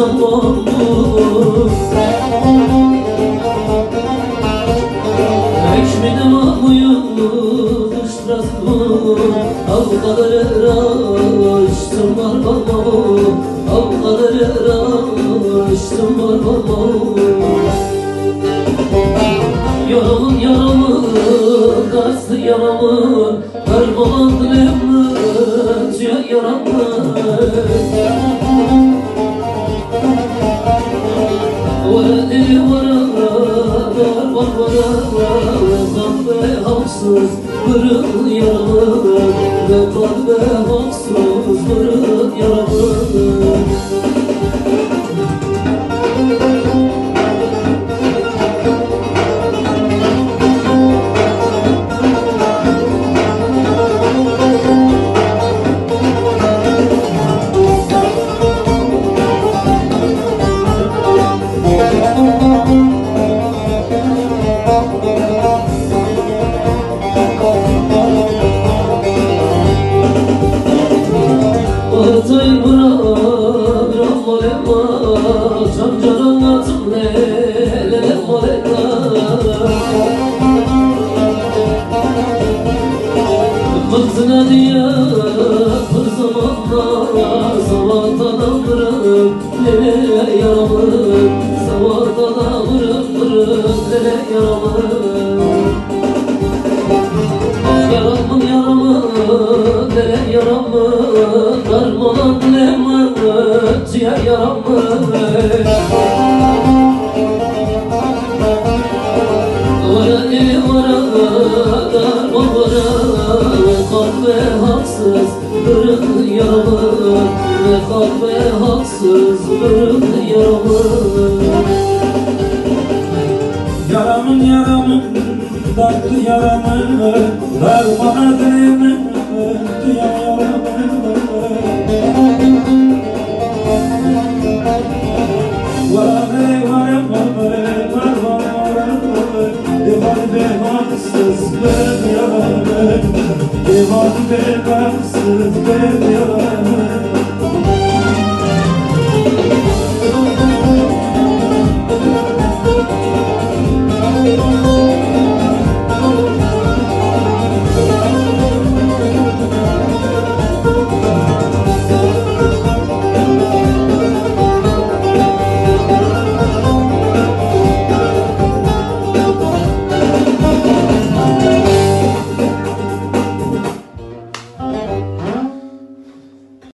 yazan oldu Ekşmide mahmuyum Strasbourg Avukatlar var baba Avukatlar eraştım var baba Yaramın yaramı Gazlı yaramı. Her babandı ömrü Yaramı. Haksız Kırıl yaramın Ve kalbe haksız Kırıl Ortay bırak bırak molema Çamcaran atım lelele molema Mızına diye bir zamanlar Zavata da bırak lele yaramı Zavata da bırak bırak lele yaramı. Yaramın yaramı, dere yaramı Darmalan lemı, ciğer yaramı Vara eli vara, darma vara Kalbe haksız, kırık yaramı Ve kalbe haksız, kırık yaramı Yaramın yaramın Tatlı yaramın Darmana behansız Ben yaramın